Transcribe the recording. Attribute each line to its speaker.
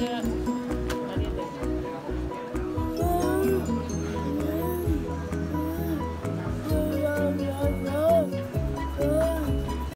Speaker 1: Gracias.